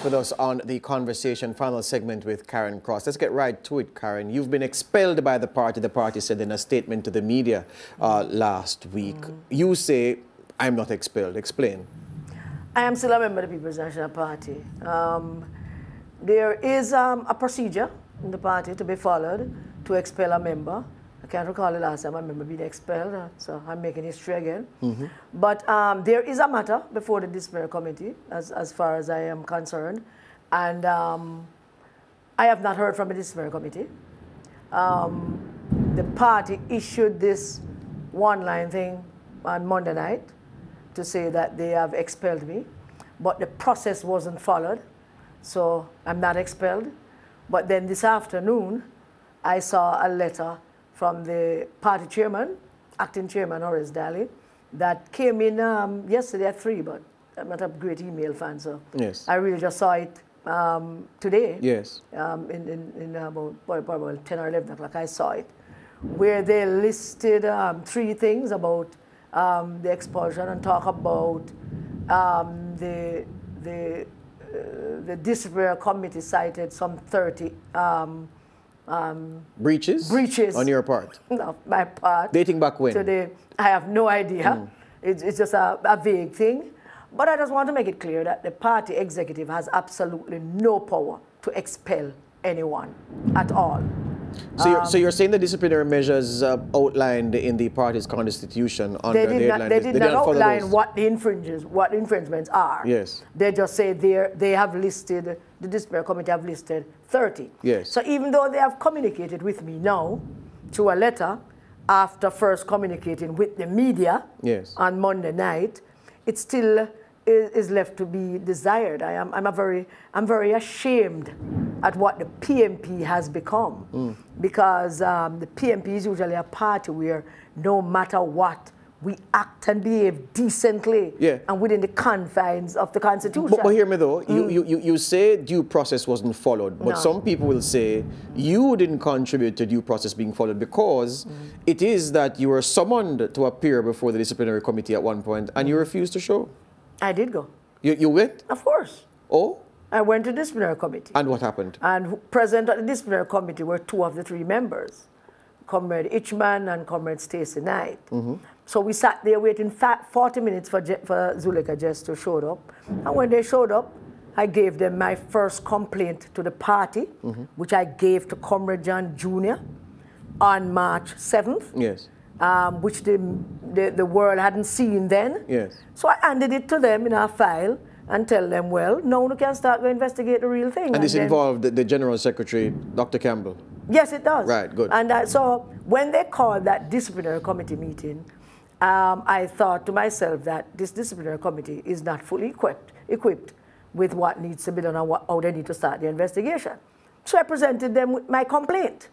back with us on the conversation, final segment with Karen Cross. Let's get right to it, Karen. You've been expelled by the party, the party said in a statement to the media uh, last week. Mm. You say, I'm not expelled. Explain. I am still a member of the People's National Party. Um, there is um, a procedure in the party to be followed to expel a member can't recall the last time I remember being expelled, uh, so I'm making history again. Mm -hmm. But um, there is a matter before the disciplinary committee, as, as far as I am concerned, and um, I have not heard from the disciplinary committee. Um, the party issued this one-line thing on Monday night to say that they have expelled me, but the process wasn't followed, so I'm not expelled. But then this afternoon, I saw a letter from the party chairman, acting chairman Horace Dalley, that came in um, yesterday at 3, but I'm not a great email fan, so yes. I really just saw it um, today. Yes. Um, in, in, in about, about 10 or 11 o'clock, I saw it, where they listed um, three things about um, the expulsion and talk about um, the, the, uh, the disciplinary committee cited some 30 um, breaches? Breaches. On your part? No, my part. Dating back when? Today, I have no idea. Mm. It's, it's, just a, a vague thing. But I just want to make it clear that the party executive has absolutely no power to expel anyone at all. So, um, you're, so you're saying the disciplinary measures uh, outlined in the party's constitution under they did the not, they did they not outline what the infringes, what infringements are. Yes. They just say they they have listed the disciplinary committee have listed 30. Yes. So even though they have communicated with me now through a letter after first communicating with the media yes. on Monday night, it still is, left to be desired. I am I'm a very I'm very ashamed at what the PNP has become mm. because um, the PNP is usually a party where no matter what we act and behave decently yeah. and within the confines of the Constitution. But, but hear me though, mm. you, you, you say due process wasn't followed, but no. some people will say you didn't contribute to due process being followed because mm. it is that you were summoned to appear before the disciplinary committee at one point and mm. you refused to show. I did go. You, you went? Of course. Oh? I went to the disciplinary committee. And what happened? And present at the disciplinary committee were two of the three members, Comrade Ichman and Comrade Stacy Knight. Mm -hmm. So we sat there waiting 40 minutes for, Je for Zuleika Jess to show up. And when they showed up, I gave them my first complaint to the party, mm -hmm. which I gave to Comrade John Junor on March 7th. Yes. Um, which the, the, the world hadn't seen then. Yes. So I handed it to them in our file and tell them, well, now we can start to investigate the real thing. And, and this involved the, the, General Secretary, Dr. Campbell? Yes, it does. Right, good. And uh, so when they called that disciplinary committee meeting, um, I thought to myself that this disciplinary committee is not fully equipped, equipped with what needs to be done and what, how they need to start the investigation. So I presented them with my complaint.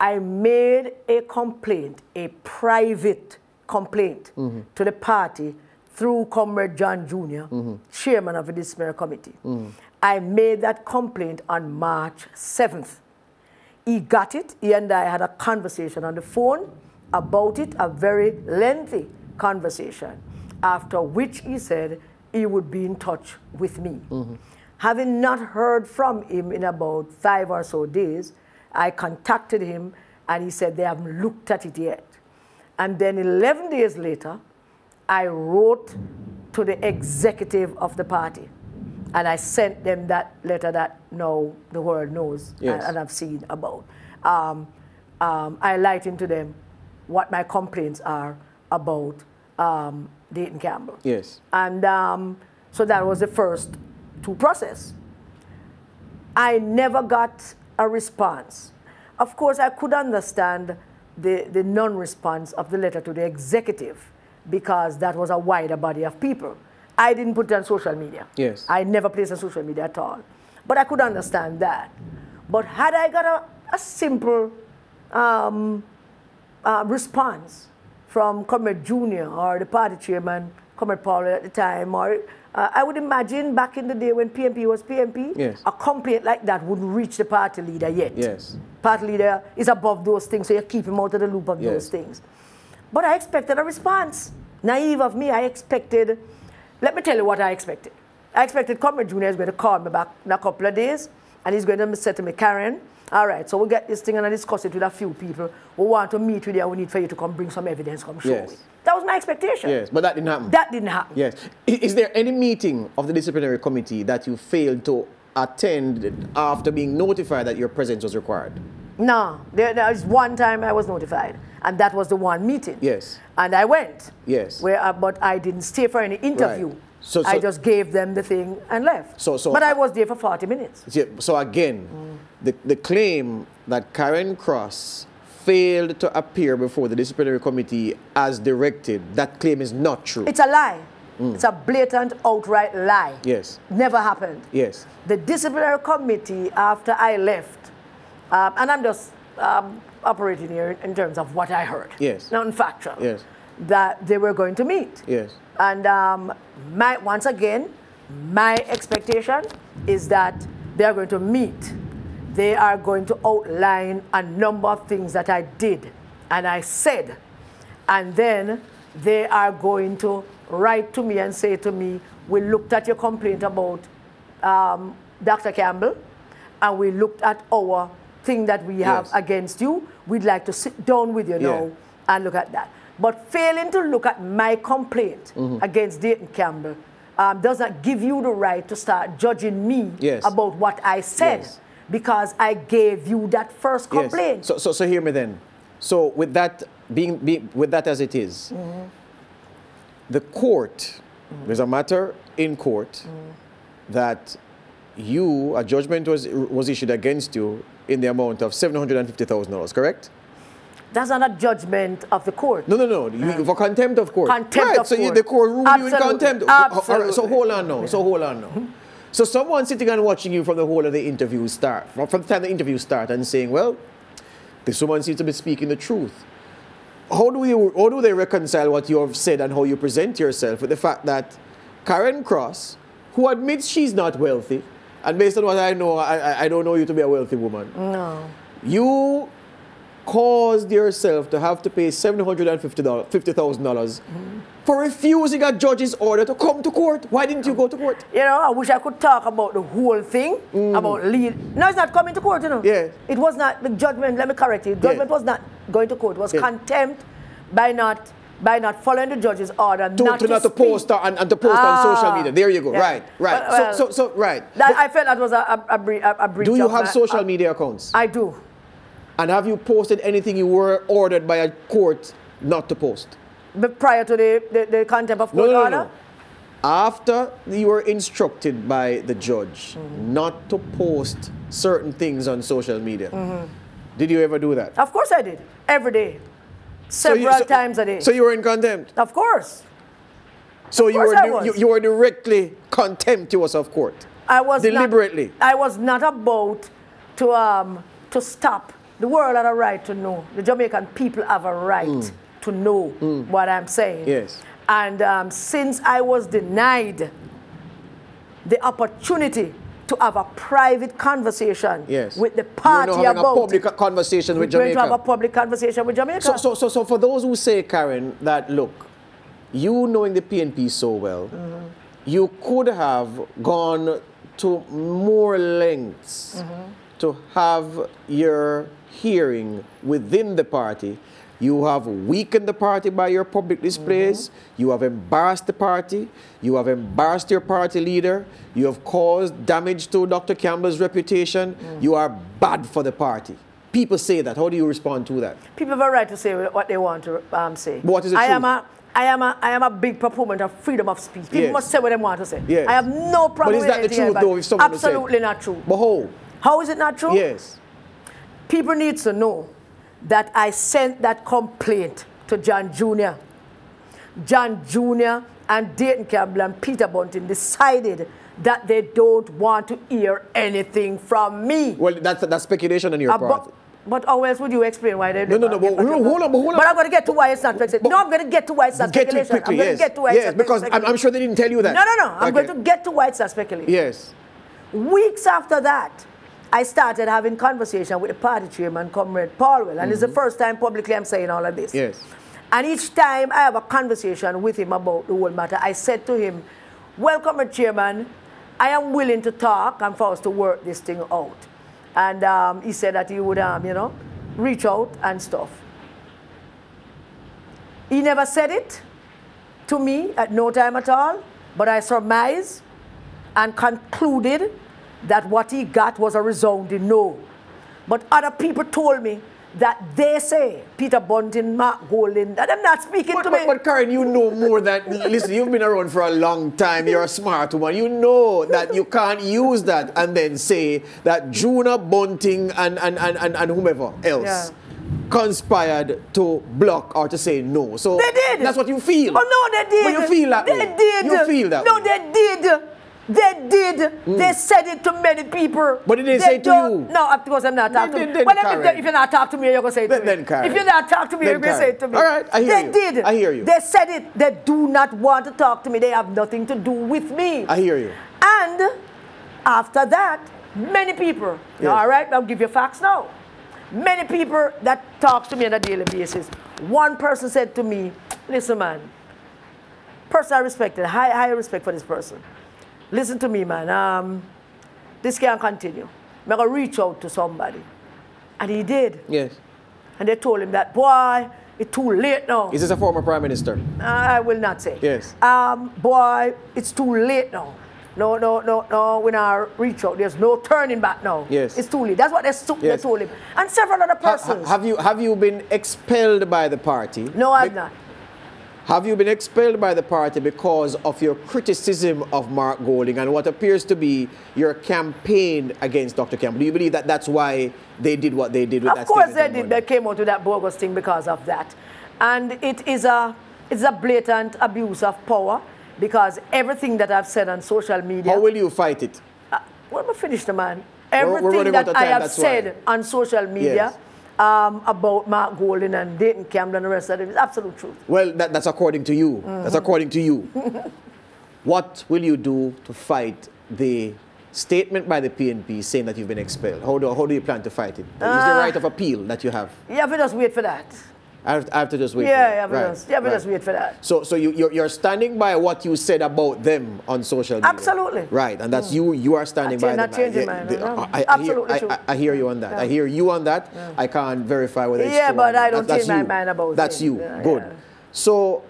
I made a complaint, a private complaint mm -hmm. to the party through Comrade John Junor mm -hmm. chairman of the disciplinary committee. Mm -hmm. I made that complaint on March 7th. He got it. He and I had a conversation on the phone about it, a very lengthy conversation, after which he said he would be in touch with me. Mm -hmm. Having not heard from him in about five or so days, I contacted him and he said they haven't looked at it yet. And then 11 days later, I wrote to the executive of the party and I sent them that letter that now the world knows yes. and, I've seen about. Um, um, I lightened to them what my complaints are about um, Dayton Campbell. Yes. And um, so that was the first two process. I never got a response. Of course, I could understand the, the non-response of the letter to the executive because that was a wider body of people. I didn't put it on social media. Yes. I never placed on social media at all. But I could understand that. But had I got a, a simple um, uh, response from Comrade Junor or the party chairman, Comrade Paul at the time, or uh, I would imagine back in the day when PNP was PNP, yes. a complaint like that wouldn't reach the party leader yet. Yes. Party leader is above those things, so you keep him out of the loop of yes. those things. But I expected a response. Naive of me, I expected, let me tell you what I expected. I expected Comrade Junor is going to call me back in a couple of days, and he's going to say to me, Karen, all right, so we'll get this thing and I'll discuss it with a few people who want to meet with you and we need for you to come bring some evidence, come show Yes. it. That was my expectation. Yes, but that didn't happen. That didn't happen. Yes. I- Is there any meeting of the disciplinary committee that you failed to attend after being notified that your presence was required? No, there, there is one time I was notified, and that was the one meeting. Yes. And I went. Yes. Where, uh, but I didn't stay for any interview. So- I just gave them the thing and left. So- so- but I was there for 40 minutes. So again, the, the claim that Karen Cross failed to appear before the disciplinary committee as directed, that claim is not true. It's a lie. It's a blatant, outright lie. yes. Never happened. Yes. The disciplinary committee, after I left, um, and I'm just um, operating here in terms of what I heard. Yes. Not factual. Yes. That they were going to meet. Yes. And um, my, once again, my expectation is that they are going to meet. They are going to outline a number of things that I did and I said. And then they are going to write to me and say to me, we looked at your complaint about um, Dr. Campbell and we looked at our thing that we have Yes. against you. We'd like to sit down with you Yeah. now and look at that. But failing to look at my complaint Mm-hmm. against Dayton Campbell um, does not give you the right to start judging me Yes. about what I said Yes. Because I gave you that first Yes. complaint. So, so, so hear me then. So with that being, be, with that as it is, mm-hmm. the court, there's a matter in court mm-hmm. that you, a judgment was, was issued against you in the amount of $750,000, correct? That's not a judgment of the court. No, no, no. You, for contempt of court. Contempt right, of so You, court. the court ruled you in Absolutely. contempt. Oh, oh, all right, so hold on now. So hold on now. Mm-hmm. So someone sitting and watching you from the whole of the interview start, from, from the time the interview start and saying, well, this woman seems to be speaking the truth. How do you how do they reconcile what you have said and how you present yourself with the fact that Karen Cross, who admits she's not wealthy, and based on what I know, I- I don't know you to be a wealthy woman. No. You caused yourself to have to pay $750,000 for refusing a judge's order to come to court. Why didn't you go to court? You know, I wish I could talk about the whole thing, about lead. No, it's not coming to court, you know. Mm. Yeah. It was not, the judgment, let me correct you, judgment Yeah. was not going to court. It was Yeah. contempt by not by not following the judge's order To, not to, not to post and, and to post on social Ah, media. There you go. yeah. Right, right. Well, so, so, so, right. That, I felt that was a, a, a, a, breach Do you have my- social uh, media accounts? I do. And have you posted anything you were ordered by a court not to post? But prior to the, the, the contempt of court no, no, order, no. After you were instructed by the judge Mm-hmm. not to post certain things on social media, Mm-hmm. did you ever do that? of course I did. Every day. So you- Several so- times a day. So you were in contempt. of course. So you course were you, you were directly contemptuous of court. I was not- Deliberately. I was not about to um, to stop. The world had a right to know. The Jamaican people have a right to know what I'm saying. Mm. Yes. And um, since I was denied the opportunity to have a private conversation Yes. with the You're party now having about a public conversation with we're going to have a Jamaica. public conversation with Jamaica. So, so, so, so for those who say, Karen, that look, you knowing the PNP so well, Mm-hmm. you could have gone to more lengths Mm-hmm. To have your hearing within the party. You have weakened the party by your public displays. Mm-hmm. You have embarrassed the party. You have embarrassed your party leader. You have caused damage to Dr. Campbell's reputation. Mm. You are bad for the party. People say that. How do you respond to that? People have a right to say what they want to um, say. But what is the I truth? am a I am a I am a big proponent of freedom of speech. People Yes. must say what they want to say. Yes. I have no problem But is with that the truth, though, if someone Absolutely not true. But how? How is it not true? Yes. People need to know that I sent that complaint to John Junor John Junor and Dayton Campbell and Peter Bunting decided that they don't want to hear anything from me. Well, that's that's speculation on your part. but, but how else would you explain why they No, no, no, but hold on, hold on, but hold on. But I'm going to get to why it's not speculation. No, I'm going to get to why it's not Get speculation. quickly, I'm going yes. get to why yes, it's not because I'm. I'm sure they didn't tell you that. No, no, no. I'm Okay. going to get to why it's not speculation. Yes. Weeks after that, I started having conversation with the party chairman, Comrade Paulwell, and it's the first time publicly I'm saying all of this. Mm-hmm. Yes. And each time I have a conversation with him about the whole matter, I said to him, Well, Comrade Chairman, I am willing to talk and for us to work this thing out. And um, he said that he would, um, you know, reach out and stuff. He never said it to me at no time at all, but I surmised and concluded that what he got was a resounding no. But other people told me that they say Peter Bunting, Mark Golding, that I'm not speaking but, to but, me. But Karen, you know more than listen. You've been around for a long time. You're a smart woman. You know that you can't use that and then say that Junor Bunting and and and and, and whomever else. Yeah. Conspired to block or to say no. So They did. That's what you feel. Oh no, they did. But you feel that They way. did. You feel that No, way. they did. They did. Mm. They said it to many people. But did they say to you? No, of course I'm not talking Then- to then Well, if, you're not talking to me, you're going to say it Then- to me. then Karen. If you're not talking to me, you're going to say it to me. All right, I hear they you. They did. I hear you. They said it. They do not want to talk to me. They have nothing to do with me. I hear you. And after that, many people, Yes. all right, I'll give you facts now. Many people that talk to me on a daily basis. One person said to me, listen, man, person I respected, high, high respect for this person. Listen to me, man. Um, this can't continue. I'm going to reach out to somebody. And he did. Yes. And they told him that, boy, it's too late now. Is this a former prime minister? I will not say. Yes. Um, boy, it's too late now. No, no, no, no. When I reach out, there's no turning back now. Yes. It's too late. That's what they, stu- Yes. they told him. And several other Ha- ha- persons. have you have you been expelled by the party? no, I'm Be- not. Have you been expelled by the party because of your criticism of Mark Golding and what appears to be your campaign against Dr. Campbell? Do you believe that that's why they did what they did with Of that course they did. They came out with that bogus thing because of that. And it is a, it's a blatant abuse of power because everything that I've said on social media. How will you fight it? Uh, well, I'm finished, the man. We're- we're Everything that I have said why. on social media Yes. Um, about Mark Golding and Dayton Campbell and the rest of them. it is absolute truth. Well, that, that's according to you. Mm-hmm. That's according to you. what will you do to fight the statement by the PNP saying that you've been expelled? How do, how do you plan to fight it? Is there Ah. right of appeal that you have? You have to just wait for that. I have, I have to just wait. for yeah, that. you have to Right, just, you have right. just wait for that. So, so you, you're, you're standing by what you said about them on social media. Absolutely. Mm. Right, and that's you. You are standing by not changing Yeah, mine, the- no. I, I, Absolutely I, true. I, I hear you on that. I hear you on that. I can't verify whether it's Yeah, but. I don't That- change my mind about That's you. Yeah, Good. yeah. So,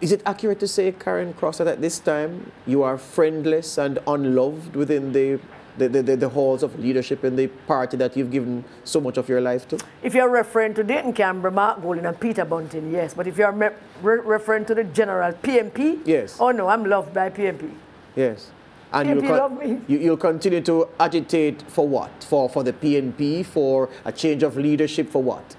is it accurate to say, Karen Cross, that at this time you are friendless and unloved within the the, the, the, halls of leadership in the party that you've given so much of your life to? If you're referring to Dayton Campbell, Mark Golding, and Peter Bunting, yes. But if you're re- referring to the general PNP, Yes. Oh no, I'm loved by PNP. Yes. And PNP you'll, love me. you, you'll continue to agitate for what? For, for the PNP, for a change of leadership, for what?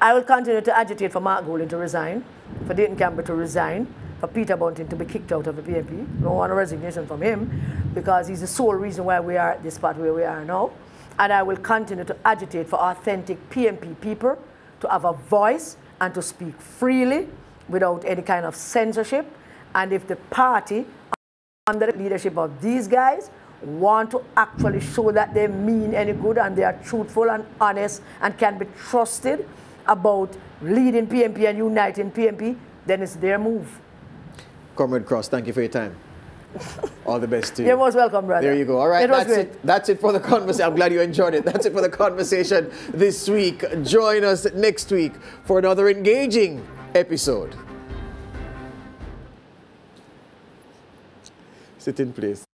I will continue to agitate for Mark Golding to resign, for Dayton Campbell to resign, for Peter Bunting to be kicked out of the PNP. No one resignation from him because he's the sole reason why we are at this spot where we are now. And I will continue to agitate for authentic PNP people to have a voice and to speak freely without any kind of censorship. And if the party, under the leadership of these guys, want to actually show that they mean any good and they are truthful and honest and can be trusted about leading PNP and uniting PNP, then it's their move. Comrade Cross, thank you for your time. All the best to you. You're most welcome, brother. There you go. All right, It that's it. That's it for the conversation. I'm glad you enjoyed it. That's it for the conversation this week. Join us next week for another engaging episode. Sit in place.